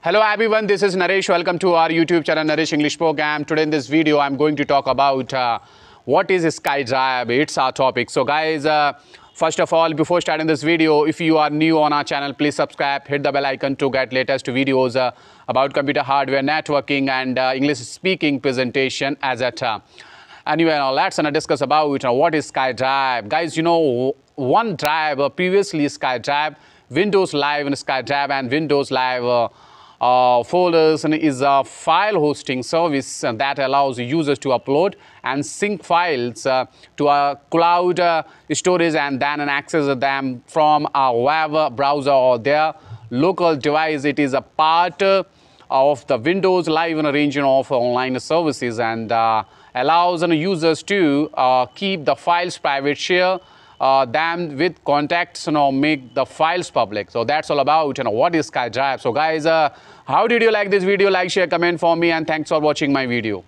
Hello everyone, this is Naresh. Welcome to our YouTube channel Naresh English program. Today in this video, I'm going to talk about uh, what is SkyDrive. It's our topic. So guys, uh, first of all, before starting this video, if you are new on our channel, please subscribe, hit the bell icon to get latest videos uh, about computer hardware, networking and uh, English speaking presentation as at uh, Anyway, now let's uh, discuss about uh, what is SkyDrive. Guys, you know, OneDrive, uh, previously SkyDrive, Windows Live and SkyDrive and Windows Live uh, uh, folders and is a file hosting service that allows users to upload and sync files uh, to a cloud uh, storage and then access them from a web browser or their local device. It is a part uh, of the Windows Live range of online services and uh, allows users to uh, keep the files private, share uh, them with contacts, you know, make the files public. So that's all about, you know, what is SkyDrive. So guys, uh, how did you like this video? Like, share, comment for me and thanks for watching my video.